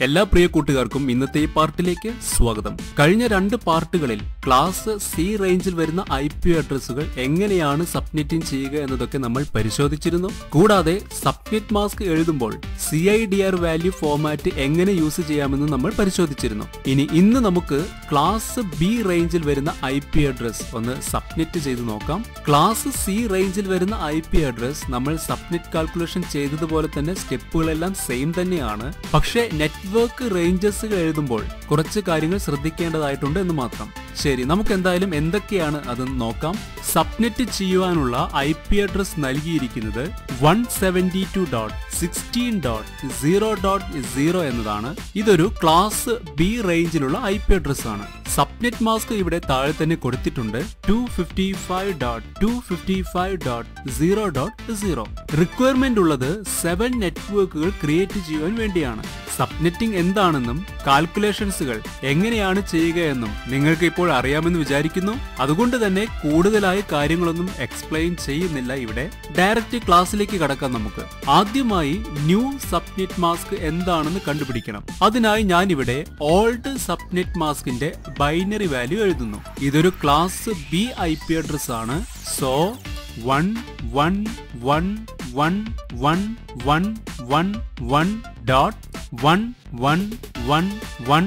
എല്ലാ പ്രിയ കൂട്ടുകാർക്കും ഇന്നത്തെ ഈ പാർട്ടിലേക്ക് സ്വാഗതം. കഴിഞ്ഞ രണ്ട് പാർട്ടുകളിൽ ക്ലാസ് സി റേഞ്ചിൽ വരുന്ന ഐ പി അഡ്രസ്സുകൾ എങ്ങനെയാണ് സബ്മിറ്റിംഗ് ചെയ്യുക എന്നതൊക്കെ നമ്മൾ പരിശോധിച്ചിരുന്നു. കൂടാതെ സബ്മിറ്റ് മാസ്ക് എഴുതുമ്പോൾ C I D R value format എങ്ങനെ യൂസ് ചെയ്യാമെന്ന് നമ്മൾ പരിശോധിച്ചിരുന്നു. ഇനി ഇന്ന് നമുക്ക് ക്ലാസ് ബി റേഞ്ചിൽ വരുന്ന ഐ പി അഡ്രസ് ഒന്ന് സബ്മിറ്റ് ചെയ്ത് നോക്കാം. ക്ലാസ് സി റേഞ്ചിൽ വരുന്ന ഐ പി അഡ്രസ് നമ്മൾ സബ്മിറ്റ് കാൽക്കുലേഷൻ ചെയ്തതുപോലെ തന്നെ സ്റ്റെപ്പുകളെല്ലാം സെയിം തന്നെയാണ്. പക്ഷേ നെറ്റ്വർക്ക് റേഞ്ചസുകൾ എഴുതുമ്പോൾ കുറച്ച് കാര്യങ്ങൾ ശ്രദ്ധിക്കേണ്ടതായിട്ടുണ്ട് എന്ന് മാത്രം. ശരി നമുക്ക് എന്തായാലും എന്തൊക്കെയാണ് അതെന്ന് നോക്കാം. സബ്മിറ്റ് ചെയ്യുവാനുള്ള ഐ പി അഡ്രസ് നൽകിയിരിക്കുന്നത് one seventy two dot sixteen dot zero dot zero എന്നതാണ്. ഇതൊരു ക്ലാസ് ബി റേഞ്ചിലുള്ള ഐ പി അഡ്രസ് ആണ്. സബ്നെറ്റ് മാസ്ക് ഇവിടെ താഴെ തന്നെ കൊടുത്തിട്ടുണ്ട്. Two fifty five dot two fifty five dot zero dot zero requirement ഉള്ളത് സെവൻ നെറ്റ്വർക്കുകൾ ക്രിയേറ്റ് ചെയ്യുവാൻ വേണ്ടിയാണ്. സബ്നെറ്റിംഗ് എന്താണെന്നും കാൽക്കുലേഷൻസുകൾ എങ്ങനെയാണ് ചെയ്യുക എന്നും നിങ്ങൾക്ക് ഇപ്പോൾ അറിയാമെന്ന് വിചാരിക്കുന്നു അതുകൊണ്ട് തന്നെ കൂടുതലായി കാര്യങ്ങളൊന്നും എക്സ്പ്ലെയിൻ ചെയ്യുന്നില്ല ഇവിടെ ഡയറക്റ്റ് ക്ലാസ്സിലേക്ക് കടക്കാം നമുക്ക് ആദ്യമായി ന്യൂ സബ്നെറ്റ് മാസ്ക് എന്താണെന്ന് കണ്ടുപിടിക്കണം അതിനായി ഞാൻ ഇവിടെ ഓൾഡ് സബ്നെറ്റ് മാസ്കിന്റെ ബൈനറി വാല്യൂ എഴുതുന്നു ഇതൊരു class B I P address ആണ് so one one one one one one one one dot one one one one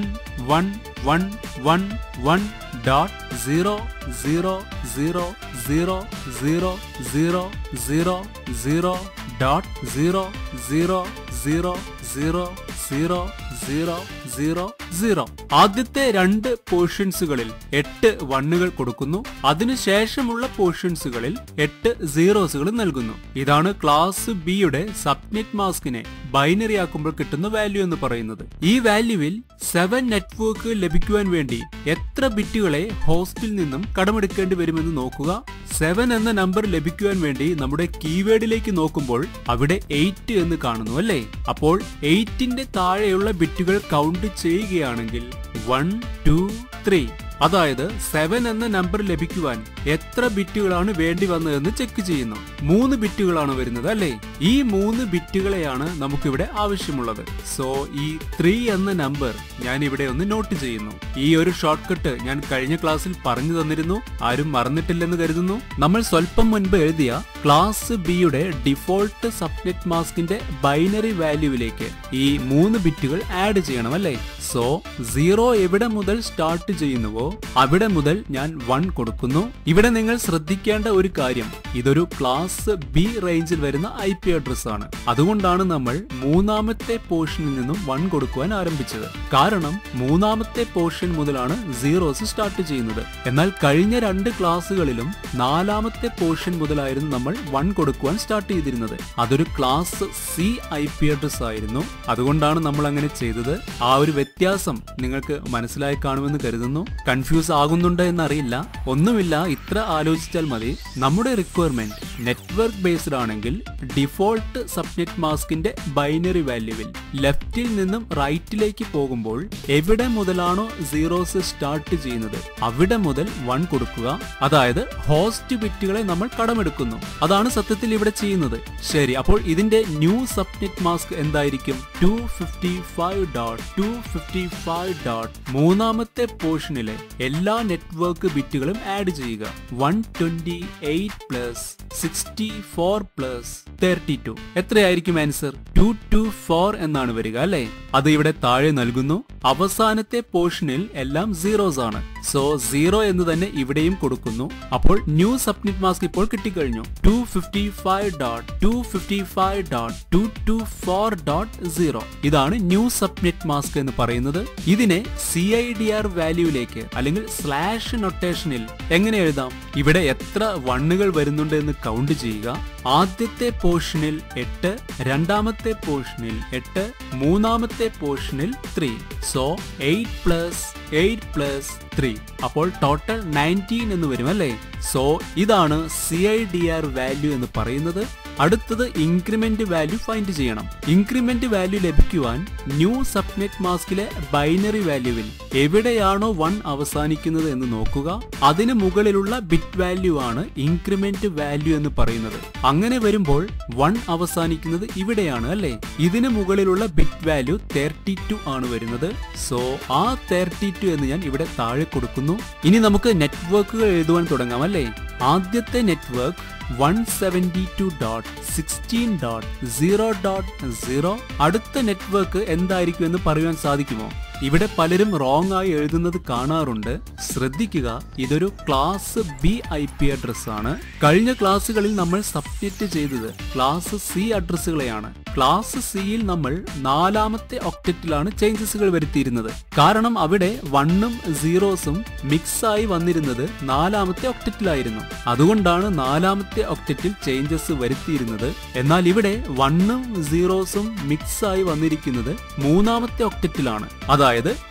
one one one one dot zero zero zero zero zero zero zero zero dot zero zero zero zero zero zero zero zero. ആദ്യത്തെ രണ്ട് പോർഷൻസുകളിൽ എട്ട് വണ്ണുകൾ കൊടുക്കുന്നു. അതിനുശേഷമുള്ള പോർഷൻസുകളിൽ എട്ട് സീറോസുകൾ നൽകുന്നു. ഇതാണ് class ബിയുടെ subnet മാസ്കിനെ binary ആക്കുമ്പോൾ കിട്ടുന്ന വാല്യൂ എന്ന് പറയുന്നത്. ഈ വാല്യൂവിൽ സെവൻ നെറ്റ്വർക്ക് ലഭിക്കുവാൻ വേണ്ടി എത്ര ബിറ്റുകളെ ഹോസ്റ്റിൽ നിന്നും കടമെടുക്കേണ്ടി വരുമെന്ന് നോക്കുക. സെവൻ എന്ന നമ്പർ ലഭിക്കുവാൻ വേണ്ടി നമ്മുടെ കീവേഡിലേക്ക് നോക്കുമ്പോൾ അവിടെ എയ്റ്റ് എന്ന് കാണുന്നു അല്ലേ? അപ്പോൾ എയ്റ്റിന്റെ താഴെയുള്ള ബിറ്റുകൾ കൗണ്ട് ചെയ്യുകയാണെങ്കിൽ വൺ ടു ത്രീ അതായത് സെവൻ എന്ന നമ്പർ ലഭിക്കുവാൻ എത്ര ബിറ്റുകളാണ് വേണ്ടി വന്നതെന്ന് ചെക്ക് ചെയ്യുന്നു. മൂന്ന് ബിറ്റുകളാണ് വരുന്നത് അല്ലേ? ഈ മൂന്ന് ബിറ്റുകളെയാണ് നമുക്കിവിടെ ആവശ്യമുള്ളത്. സോ ഈ ത്രീ എന്ന നമ്പർ ഞാൻ ഇവിടെ ഒന്ന് നോട്ട് ചെയ്യുന്നു. ഈ ഒരു ഷോർട്ട് കട്ട് ഞാൻ കഴിഞ്ഞ ക്ലാസ്സിൽ പറഞ്ഞു തന്നിരുന്നു. ആരും മറന്നിട്ടില്ലെന്ന് കരുതുന്നു. നമ്മൾ സ്വല്പം മുൻപ് എഴുതിയ ക്ലാസ് ബിയുടെ ഡിഫോൾട്ട് സബ്നെറ്റ് മാസ്കിന്റെ ബൈനറി വാല്യൂവിലേക്ക് ഈ മൂന്ന് ബിറ്റുകൾ ആഡ് ചെയ്യണം അല്ലേ സോ സീറോ എവിടെ മുതൽ സ്റ്റാർട്ട് ചെയ്യുന്നുവോ അവിടെ മുതൽ ഞാൻ വൺ കൊടുക്കുന്നു. ഇവിടെ നിങ്ങൾ ശ്രദ്ധിക്കേണ്ട ഒരു കാര്യം ഇതൊരു ക്ലാസ് ബി റേഞ്ചിൽ വരുന്ന ഐ പി അഡ്രസ് ആണ്. അതുകൊണ്ടാണ് നമ്മൾ മൂന്നാമത്തെ പോർഷനിൽ നിന്നും വൺ കൊടുക്കുവാൻ ആരംഭിച്ചത്. കാരണം മൂന്നാമത്തെ പോർഷൻ മുതലാണ് സീറോസ് സ്റ്റാർട്ട് ചെയ്യുന്നത്. എന്നാൽ കഴിഞ്ഞ രണ്ട് ക്ലാസ്സുകളിലും നാലാമത്തെ പോർഷൻ മുതലായിരുന്നു നമ്മൾ വൺ കൊടുക്കുവാൻ സ്റ്റാർട്ട് ചെയ്തിരുന്നത്. അതൊരു class C I P address ആയിരുന്നു. അതുകൊണ്ടാണ് നമ്മൾ അങ്ങനെ ചെയ്തത്. ആ ഒരു വ്യത്യാസം നിങ്ങൾക്ക് മനസ്സിലായി കാണുമെന്ന് കരുതുന്നു. കൺഫ്യൂസ് ആകുന്നുണ്ടോ എന്നറിയില്ല. ഒന്നുമില്ല ഇത്ര ആലോചിച്ചാൽ മതി. നമ്മുടെ റിക്വയർമെന്റ് നെറ്റ്വർക്ക് ബേസ്ഡ് ആണെങ്കിൽ ഡിഫോൾട്ട് സബ്നെറ്റ് മാസ്കിന്റെ ബൈനറി വാല്യൂവിൽ ലെഫ്റ്റിൽ നിന്നും റൈറ്റിലേക്ക് പോകുമ്പോൾ എവിടെ മുതലാണോ സീറോസ് സ്റ്റാർട്ട് ചെയ്യുന്നത് അവിടെ മുതൽ വൺ കൊടുക്കുക. അതായത് ഹോസ്റ്റ് ബിറ്റുകളെ നമ്മൾ കടമെടുക്കുന്നു. അതാണ് സത്യത്തിൽ ഇവിടെ ചെയ്യുന്നത്. ശരി അപ്പോൾ ഇതിന്റെ ന്യൂ സബ്നെറ്റ് മാസ്ക് എന്തായിരിക്കും? Two fifty five dot two fifty five dot മൂന്നാമത്തെ പോർഷനിലെ എല്ലാ നെറ്റ്വർക്ക് ബിറ്റുകളും ആഡ് ചെയ്യുക. One twenty eight plus sixty four plus thirty two എത്രയായിരിക്കും ആൻസർ? ടു ടു ഫോർ എന്നാണ് വരിക അല്ലെ? അത് ഇവിടെ താഴെ നൽകുന്നു. അവസാനത്തെ പോർഷനിൽ എല്ലാം സീറോസ് ആണ്. സോ സീറോ എന്ന് തന്നെ ഇവിടെയും കൊടുക്കുന്നു. അപ്പോൾ ന്യൂ സബ്നെറ്റ് മാസ്ക് ഇപ്പോൾ കിട്ടിക്കഴിഞ്ഞു. Two fifty five dot two fifty five dot two two four dot zero ഇതാണ് ന്യൂ സബ്മിറ്റ് മാസ്ക് എന്ന് പറയുന്നത്. ഇതിനെ സി ഐ ഡി ആർ വാല്യൂയിലേക്ക് അല്ലെങ്കിൽ സ്ലാഷ് നൊട്ടേഷനിൽ എങ്ങനെ എഴുതാം? ഇവിടെ എത്ര വണ്ണുകൾ വരുന്നുണ്ട് എന്ന് കൗണ്ട് ചെയ്യുക. ആദ്യത്തെ പോർഷനിൽ എട്ട് രണ്ടാമത്തെ പോർഷനിൽ എട്ട് മൂന്നാമത്തെ പോർഷനിൽ three so eight plus eight plus three അപ്പോൾ ടോട്ടൽ നയന്റീൻ എന്ന് വരും അല്ലേ? സോ ഇതാണ് C I D R value എന്ന് പറയുന്നത്. അടുത്തത് ഇൻക്രിമെന്റ് വാല്യൂ ഫൈൻഡ് ചെയ്യണം. ഇൻക്രിമെന്റ് വാല്യൂ ലഭിക്കുവാൻ ന്യൂ സബ്നെറ്റ് മാസ്കിലെ ബൈനറി വാല്യൂവിൽ എവിടെയാണോ വൺ അവസാനിക്കുന്നത് എന്ന് നോക്കുക. അതിന് മുകളിലുള്ള ബിറ്റ് വാല്യൂ ആണ് ഇൻക്രിമെന്റ് വാല്യൂ എന്ന് പറയുന്നത്. അങ്ങനെ വരുമ്പോൾ വൺ അവസാനിക്കുന്നത് ഇവിടെയാണ് അല്ലേ? ഇതിന് മുകളിലുള്ള ബിറ്റ് വാല്യൂ തേർട്ടി ടു ആണ് വരുന്നത്. സോ ആ തേർട്ടി ടു എന്ന് ഞാൻ ഇവിടെ താഴെ കൊടുക്കുന്നു. ഇനി നമുക്ക് നെറ്റ്വർക്കുകൾ എഴുതുവാൻ തുടങ്ങാം അല്ലേ? ആദ്യത്തെ network one seventy two dot sixteen dot zero dot zero അടുത്ത നെറ്റ്വർക്ക് എന്തായിരിക്കും എന്ന് പറയുവാൻ സാധിക്കുമോ? ഇവിടെ പലരും റോങ് ആയി എഴുതുന്നത് കാണാറുണ്ട്. ശ്രദ്ധിക്കുക ഇതൊരു class B I P address ആണ്. കഴിഞ്ഞ ക്ലാസ്സുകളിൽ നമ്മൾ സബ്മിറ്റ് ചെയ്തത് ക്ലാസ് സി അഡ്രസ്സുകളെയാണ് ക്ലാസ് സിയിൽ നമ്മൾ നാലാമത്തെ ഒക്ടറ്റിലാണ് ചേഞ്ചസുകൾ വരുത്തിയിരുന്നത്. കാരണം അവിടെ വണ്ണും സീറോസും മിക്സ് ആയി വന്നിരുന്നത് നാലാമത്തെ ഒക്ടറ്റിലായിരുന്നു അതുകൊണ്ടാണ് നാലാമത്തെ ഒക്ടറ്റിൽ ചേഞ്ചസ് വരുത്തിയിരുന്നത്. എന്നാൽ ഇവിടെ വണ്ണും സീറോസും മിക്സ് ആയി വന്നിരിക്കുന്നത് മൂന്നാമത്തെ ഒക്ടറ്റിലാണ് അതായത്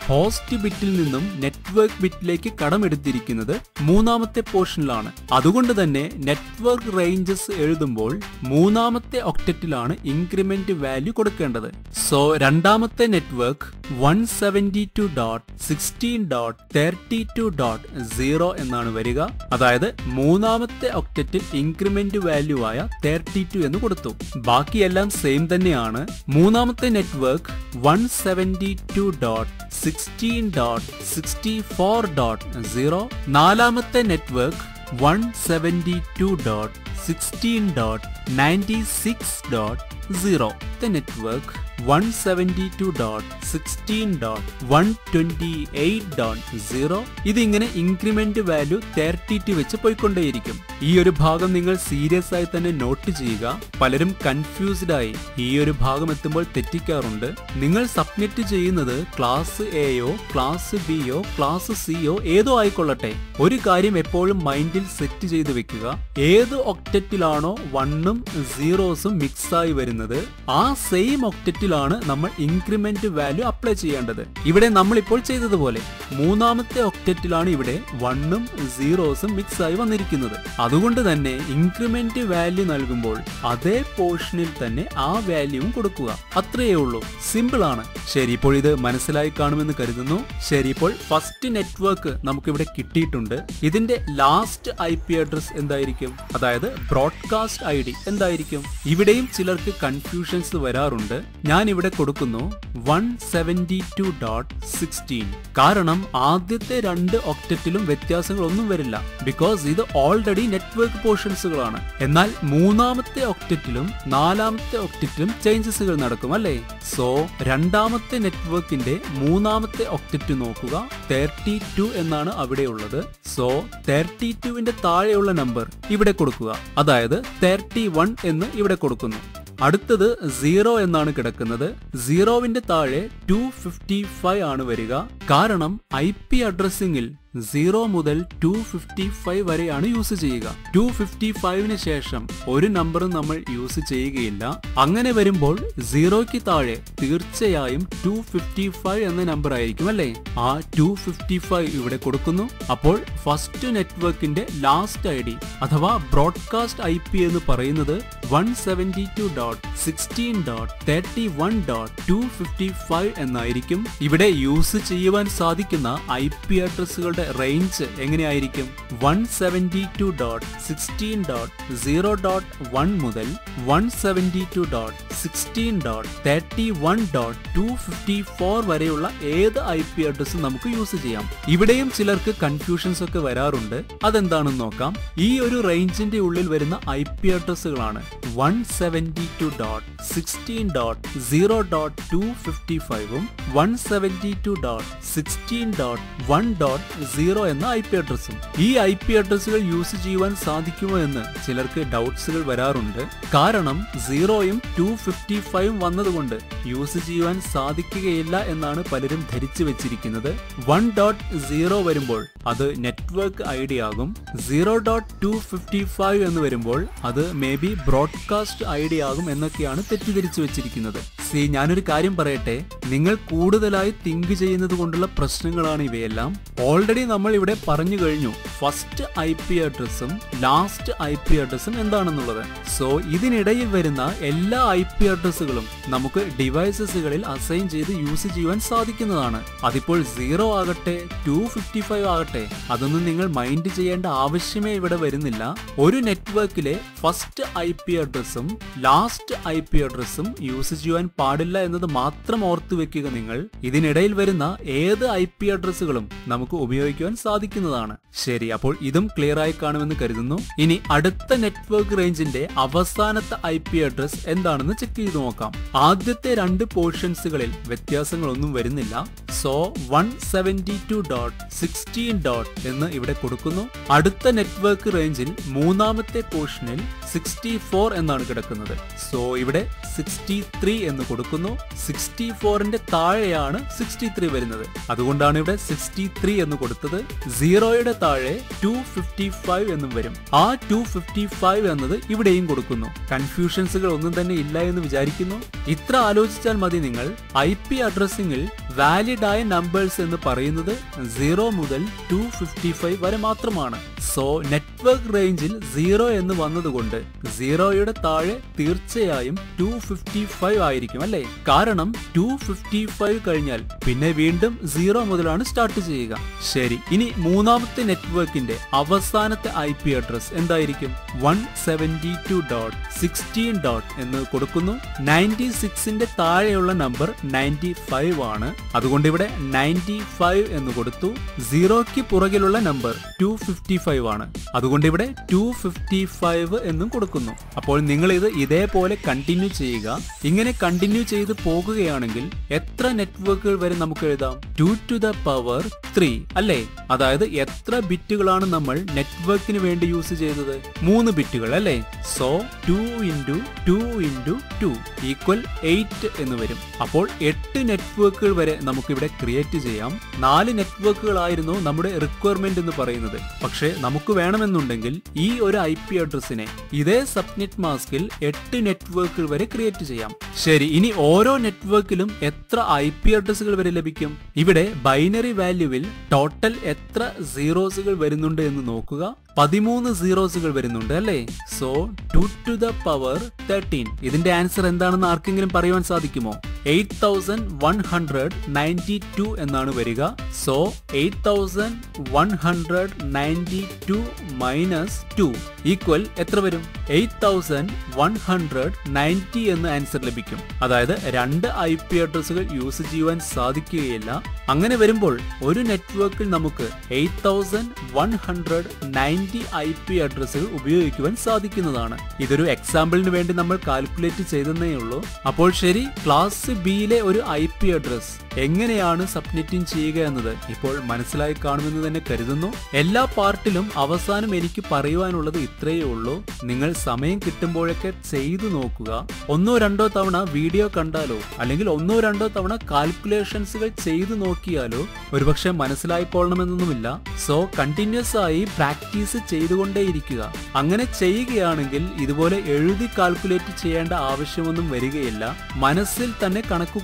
ഹോസ്റ്റ് ബിറ്റിൽ നിന്നും നെറ്റ്വർക്ക് ബിറ്റിലേക്ക് കടമെടുത്തിരിക്കുന്നത് മൂന്നാമത്തെ പോർഷനിലാണ്. അതുകൊണ്ട് തന്നെ നെറ്റ്വർക്ക് റേഞ്ചസ് എഴുതുമ്പോൾ മൂന്നാമത്തെ ഒക്ടറ്റിലാണ് ഇൻക്രിമെന്റ് വാല്യൂ കൊടുക്കേണ്ടത്. സോ രണ്ടാമത്തെ network one seventy two dot sixteen dot thirty two dot zero എന്നാണ് വരിക. അതായത് മൂന്നാമത്തെ ഒക്ടറ്റിൽ ഇൻക്രിമെന്റ് വാല്യൂ ആയ തേർട്ടി ടു എന്ന് കൊടുത്തു. ബാക്കിയെല്ലാം സെയിം തന്നെയാണ്. മൂന്നാമത്തെ network one seventy two dot sixteen dot sixty four dot zero നാലാമത്തെ network one seventy two dot sixteen dot ninety six dot zero network one seventy two dot sixteen dot one twenty eight dot zero ഇതിങ്ങനെ increment value thirty two വെച്ച് പോയിക്കൊണ്ടേയിരിക്കും. ഈ ഒരു ഭാഗം നിങ്ങൾ serious ആയി തന്നെ നോട്ട് ചെയ്യുക. പലരും കൺഫ്യൂസ്ഡ് ആയി ഈ ഒരു ഭാഗം എത്തുമ്പോൾ തെറ്റിക്കാറുണ്ട്. നിങ്ങൾ സബ്മിറ്റ് ചെയ്യുന്നത് ക്ലാസ് എയോ ക്ലാസ് ബിയോ ക്ലാസ് സിയോ ഏതോ ആയിക്കൊള്ളട്ടെ. ഒരു കാര്യം എപ്പോഴും മൈൻഡിൽ സെറ്റ് ചെയ്ത് വെക്കുക. ഏത് ഒക്ടറ്റിലാണോ വണ്ണും സീറോസും മിക്സ് ആയി വരുന്നത് ആ സെയിം ഒക്ടറ്റിലാണ് നമ്മൾ ഇൻക്രിമെന്റ് വാല്യൂ അപ്ലൈ ചെയ്യേണ്ടത്. ഇവിടെ നമ്മൾ ഇപ്പോൾ ചെയ്തതുപോലെ മൂന്നാമത്തെ ഒക്ടറ്റിലാണ് ഇവിടെ വണ്ണും സീറോസും മിക്സ് ആയി വന്നിരിക്കുന്നത്. അതുകൊണ്ട് തന്നെ ഇൻക്രിമെന്റ് വാല്യൂ നൽകുമ്പോൾ അതേ പോർഷനിൽ തന്നെ ആ വാല്യൂവും കൊടുക്കുക. അത്രയേ ഉള്ളൂ. സിമ്പിൾ ആണ്. ശരി ഇപ്പോൾ ഇത് മനസ്സിലായി കാണുമെന്ന് കരുതുന്നു. ശരി ഇപ്പോൾ ഫസ്റ്റ് നെറ്റ്വർക്ക് നമുക്ക് ഇവിടെ കിട്ടിയിട്ടുണ്ട്. ഇതിന്റെ ലാസ്റ്റ് ഐ പി അഡ്രസ് എന്തായിരിക്കും? അതായത് ബ്രോഡ്കാസ്റ്റ് ഐ ഡി എന്തായിരിക്കും? ഇവിടെയും ചിലർക്ക് കൺഫ്യൂഷൻസ് വരാറുണ്ട്. ഞാൻ ഇവിടെ കൊടുക്കുന്നു one seventy two dot sixteen കാരണം ആദ്യത്തെ രണ്ട് ഒക്ടറ്റിലും വ്യത്യാസങ്ങളൊന്നും വരില്ല. ബിക്കോസ് ഇത് ഓൾറെഡി നെറ്റ്വർക്ക് പോർഷൻസുകളാണ്. എന്നാൽ മൂന്നാമത്തെ ഒക്ടറ്റിലും നാലാമത്തെ ഒക്ടറ്റിലും ചേഞ്ചസുകൾ നടക്കും അല്ലേ? സോ രണ്ടാമത്തെ നെറ്റ്വർക്കിന്റെ മൂന്നാമത്തെ ഒക്ടറ്റ് നോക്കുക. തേർട്ടി ടു എന്നാണ് അവിടെ ഉള്ളത് സോ തേർട്ടി ടുവിന്റെ താഴെയുള്ള നമ്പർ ഇവിടെ കൊടുക്കുക. അതായത് തേർട്ടി വൺ എന്ന് ഇവിടെ കൊടുക്കുന്നു. അടുത്തത് സീറോ എന്നാണ് കിടക്കുന്നത്. സീറോവിന്റെ താഴെ ടു ഫിഫ്റ്റി ഫൈവ് ആണ് വരിക. കാരണം ഐ പി അഡ്രസ്സിംഗിൽ സീറോ മുതൽ ടു ഫിഫ്റ്റി ഫൈവ് വരെയാണ് യൂസ് ചെയ്യുക. ടു ഫിഫ്റ്റി ഫൈവിന് ശേഷം ഒരു നമ്പറും നമ്മൾ യൂസ് ചെയ്യുകയില്ല. അങ്ങനെ വരുമ്പോൾ സീറോയ്ക്ക് താഴെ തീർച്ചയായും ടു ഫിഫ്റ്റി ഫൈവ് എന്ന നമ്പർ ആയിരിക്കും അല്ലേ? ആ ടു ഫിഫ്റ്റി ഫൈവ് ഇവിടെ കൊടുക്കുന്നു. അപ്പോൾ ഫസ്റ്റ് നെറ്റ്വർക്കിന്റെ ലാസ്റ്റ് ഐ ഡി അഥവാ ബ്രോഡ്കാസ്റ്റ് ഐ പി എന്ന് പറയുന്നത് one seventy two dot sixteen dot thirty one dot two fifty five എന്നായിരിക്കും. ഇവിടെ യൂസ് ചെയ്യുവാൻ സാധിക്കുന്ന ഐ പി അഡ്രസ്സുകളുടെ റേഞ്ച് എങ്ങനെയായിരിക്കും? One seventy two dot sixteen dot zero dot one മുതൽ one seventy two dot sixteen dot thirty one dot two fifty four വരെയുള്ള ഏത് I P അഡ്രസ്സും നമുക്ക് യൂസ് ചെയ്യാം. ഇവിടെയും ചിലർക്ക് കൺഫ്യൂഷൻസ് ഒക്കെ വരാറുണ്ട്. അതെന്താണെന്ന് നോക്കാം. ഈ ഒരു റേഞ്ചിന്റെ ഉള്ളിൽ വരുന്ന I P അഡ്രസ്സുകളാണ് one seventy two dot sixteen dot zero dot two fifty ഫൈവും one seventy two dot sixteen dot one dot zero എന്ന ഐ പി അഡ്രസ്സും ഈ ഐ പി അഡ്രസ്സുകൾ യൂസ് ചെയ്യുവാൻ സാധിക്കുമോ എന്ന് ചിലർക്ക് ഡൗട്ട്സുകൾ വരാറുണ്ട്. കാരണം സീറോയും ടു ഫിഫ്റ്റി ഫൈവും വന്നതുകൊണ്ട് യൂസ് ചെയ്യുവാൻ സാധിക്കുകയില്ല എന്നാണ് പലരും ധരിച്ചു വെച്ചിരിക്കുന്നത്. വൺ ഡോട്ട് സീറോ വരുമ്പോൾ അത് നെറ്റ്വർക്ക് ഐ ഡി ആകും. Zero dot two fifty five എന്ന് വരുമ്പോൾ അത് may be broadcast I D ആകും എന്നൊക്കെയാണ് തെറ്റിദ്ധരിച്ചു വെച്ചിരിക്കുന്നത്. സി ഞാനൊരു കാര്യം പറയട്ടെ? നിങ്ങൾ കൂടുതലായി തിങ്ക് ചെയ്യുന്നത് കൊണ്ടുള്ള പ്രശ്നങ്ങളാണ് ഇവയെല്ലാം. ഓൾറെഡി നമ്മൾ ഇവിടെ പറഞ്ഞു കഴിഞ്ഞു ഫസ്റ്റ് ഐ പി അഡ്രസ്സും ലാസ്റ്റ് ഐ പി അഡ്രസ്സും എന്താണെന്നുള്ളത്. സോ ഇതിനിടയിൽ വരുന്ന എല്ലാ ഐ പി അഡ്രസ്സുകളും നമുക്ക് ഡിവൈസസുകളിൽ അസൈൻ ചെയ്ത് യൂസ് ചെയ്യുവാൻ സാധിക്കുന്നതാണ്. അതിപ്പോൾ സീറോ ആകട്ടെ ടു ഫിഫ്റ്റി ഫൈവ് ആകട്ടെ അതൊന്നും നിങ്ങൾ മൈൻഡ് ചെയ്യേണ്ട ആവശ്യമേ ഇവിടെ വരുന്നില്ല. ഒരു നെറ്റ്വർക്കിലെ ഫസ്റ്റ് ഐ പി അഡ്രസ്സും ലാസ്റ്റ് ഐ പി അഡ്രസ്സും യൂസ് ചെയ്യുവാൻ പാടില്ല എന്നത് മാത്രം ഓർത്തു വെക്കുക നിങ്ങൾ. ഇതിനിടയിൽ വരുന്ന ഏത് ഐ പി അഡ്രസ്സുകളും നമുക്ക് ഉപയോഗിക്കുവാൻ സാധിക്കുന്നതാണ്. ശരി അപ്പോൾ ഇതും ക്ലിയർ ആയി കാണുമെന്ന് കരുതുന്നു. ഇനി അടുത്ത നെറ്റ്വർക്ക് റേഞ്ചിന്റെ അവസാനത്തെ ഐ പി അഡ്രസ് എന്താണെന്ന് ചെക്ക് ചെയ്ത് നോക്കാം. ആദ്യത്തെ രണ്ട് പോർഷൻസുകളിൽ വ്യത്യാസങ്ങളൊന്നും വരുന്നില്ല. So one seventy two dot sixteen dot എന്ന് ഇവിടെ കൊടുക്കുന്നു. അടുത്ത നെറ്റ്വർക്ക് റേഞ്ചിൽ മൂന്നാമത്തെ പോർഷനിൽ സിക്സ്റ്റി ഫോർ എന്നാണ് കിടക്കുന്നത്. സോ ഇവിടെ സിക്സ്റ്റി ത്രീ എന്ന് കൊടുക്കുന്നു. സിക്സ്റ്റി ഫോറിന്റെ താഴെയാണ് സിക്സ്റ്റി ത്രീ വരുന്നത്. അതുകൊണ്ടാണ് ഇവിടെ സിക്സ്റ്റി ത്രീ എന്ന് കൊടുത്തത്. സീറോയുടെ താഴെ ടു ഫിഫ്റ്റി ഫൈവ് എന്നും വരും. ആ ടു ഫിഫ്റ്റി ഫൈവ് എന്നത് ഇവിടെയും കൊടുക്കുന്നു. കൺഫ്യൂഷൻസുകൾ ഒന്നും തന്നെ ഇല്ല എന്ന് വിചാരിക്കുന്നു. ഇത്ര ആലോചിച്ചാൽ മതി നിങ്ങൾ. ഐ പി അഡ്രസ്സിംഗിൽ വാലിഡ് ആയ നമ്പേഴ്സ് എന്ന് പറയുന്നത് സീറോ മുതൽ ടു ഫിഫ്റ്റി ഫൈവ് വരെ മാത്രമാണ്. സോ നെറ്റ്വർക്ക് റേഞ്ചിൽ സീറോ എന്ന് വന്നതുകൊണ്ട് സീറോയുടെ താഴെ തീർച്ചയായും ടു ഫിഫ്റ്റി ഫൈവ് ആയിരിക്കും അല്ലേ? കാരണം ടു ഫിഫ്റ്റി ഫൈവ് കഴിഞ്ഞാൽ പിന്നെ വീണ്ടും സീറോ മുതലാണ് സ്റ്റാർട്ട് ചെയ്യുക. ശരി ഇനി മൂന്നാമത്തെ നെറ്റ്വർക്കിന്റെ അവസാനത്തെ ഐ പി അഡ്രസ് എന്തായിരിക്കും? One seventy two dot sixteen dot എന്ന് കൊടുക്കുന്നു. നയന്റി സിക്സിന്റെ താഴെയുള്ള നമ്പർ നയന്റി ഫൈവ് ആണ്. അതുകൊണ്ട് ഇവിടെ നയന്റി ഫൈവ് എന്ന് കൊടുത്തു. സീറോയ്ക്ക് പുറകിലുള്ള നമ്പർ ടു ഫിഫ്റ്റി ഫൈവ് ആണ്. അതുകൊണ്ട് ഇവിടെ ടു ഫിഫ്റ്റി ഫൈവ് എന്നും കൊടുക്കുന്നു. അപ്പോൾ നിങ്ങൾ ഇത് ഇതേപോലെ കണ്ടിന്യൂ ചെയ്യുക. ഇങ്ങനെ കണ്ടിന്യൂ ചെയ്ത് പോകുകയാണെങ്കിൽ എത്ര നെറ്റ്വർക്കുകൾ വരെ നമുക്ക് എഴുതാം? Two to the power three അല്ലേ? അതായത് എത്ര ബിറ്റുകളാണ് നമ്മൾ നെറ്റ്വർക്കിന് വേണ്ടി യൂസ് ചെയ്തത്? മൂന്ന് ബിറ്റുകൾ അല്ലേ? So two into two into two equal eight എന്ന് വരും. അപ്പോൾ എട്ട് നെറ്റ്വർക്കുകൾ വരെ നമുക്കിവിടെ ക്രിയേറ്റ് ചെയ്യാം. നാല് നെറ്റ്വർക്കുകളായിരുന്നു നമ്മുടെ റിക്വയർമെന്റ് എന്ന് പറയുന്നത്. പക്ഷേ നമുക്ക് വേണമെന്നുണ്ടെങ്കിൽ ഈ ഒരു ഐ പി അഡ്രസ്സിനെ ഇതേ സബ്നെറ്റ് മാസ്കിൽ എട്ട് നെറ്റ്വർക്കുകൾ വരെ ക്രിയേറ്റ് ചെയ്യാം. ശരി ഇനി ഓരോ നെറ്റ്വർക്കിലും എത്ര ഐ പി അഡ്രസ്സുകൾ വരെ ലഭിക്കും? ഇവിടെ ബൈനറി വാല്യൂവിൽ ടോട്ടൽ എത്ര സീറോസുകൾ വരുന്നുണ്ട് എന്ന് നോക്കുക. പതിമൂന്ന് സീറോസുകൾ വരുന്നുണ്ട് അല്ലേ? So two to the power thirteen ഇതിന്റെ ആൻസർ എന്താണെന്ന് ആർക്കെങ്കിലും പറയുവാൻ സാധിക്കുമോ? Eight thousand one hundred ninety two എന്നാണ് വരിക. So eight thousand one hundred ninety two minus two equal എത്ര വരും? Eight thousand one hundred ninety എന്ന് ആൻസർ ലഭിക്കും. അതായത് രണ്ട് ഐ പി അഡ്രസ്സുകൾ യൂസ് ചെയ്യുവാൻ സാധിക്കുകയില്ല. അങ്ങനെ വരുമ്പോൾ ഒരു നെറ്റ്വർക്കിൽ നമുക്ക് eight thousand one hundred ninety I P അഡ്രസ്സുകൾ ഉപയോഗിക്കുവാൻ സാധിക്കുന്നതാണ്. ഇതൊരു എക്സാമ്പിളിന് വേണ്ടി നമ്മൾ കാൽക്കുലേറ്റ് ചെയ്തെന്നേ ഉള്ളൂ. അപ്പോൾ ശരി ക്ലാസ് ബിയിലെ ഒരു ഐ പി അഡ്രസ്. എങ്ങനെയാണ് സബ്മിറ്റിംഗ് ചെയ്യുക എന്നത് ഇപ്പോൾ മനസ്സിലായി കാണുമെന്ന് തന്നെ കരുതുന്നു. എല്ലാ പാർട്ടിലും അവസാനം എനിക്ക് പറയുവാനുള്ളത് ഇത്രയേ ഉള്ളൂ. നിങ്ങൾ സമയം കിട്ടുമ്പോഴൊക്കെ ചെയ്തു നോക്കുക. ഒന്നോ രണ്ടോ തവണ വീഡിയോ കണ്ടാലോ അല്ലെങ്കിൽ ഒന്നോ രണ്ടോ തവണ കാൽക്കുലേഷൻസുകൾ ചെയ്തു നോക്കിയാലോ ഒരുപക്ഷെ മനസ്സിലായിക്കൊള്ളണമെന്നൊന്നുമില്ല സോ കണ്ടിന്യൂസ് ആയി പ്രാക്ടീസ് ചെയ്തുകൊണ്ടേയിരിക്കുക. അങ്ങനെ ചെയ്യുകയാണെങ്കിൽ ഇതുപോലെ എഴുതി കാൽക്കുലേറ്റ് ചെയ്യേണ്ട ആവശ്യമൊന്നും വരികയില്ല. മനസ്സിൽ തന്നെ കണക്ക്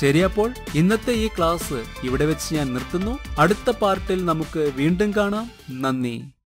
ശരിയപ്പോൾ ഇന്നത്തെ ഈ ക്ലാസ് ഇവിടെ വെച്ച് ഞാൻ നിർത്തുന്നു. അടുത്ത പാർട്ടിൽ നമുക്ക് വീണ്ടും കാണാം. നന്ദി.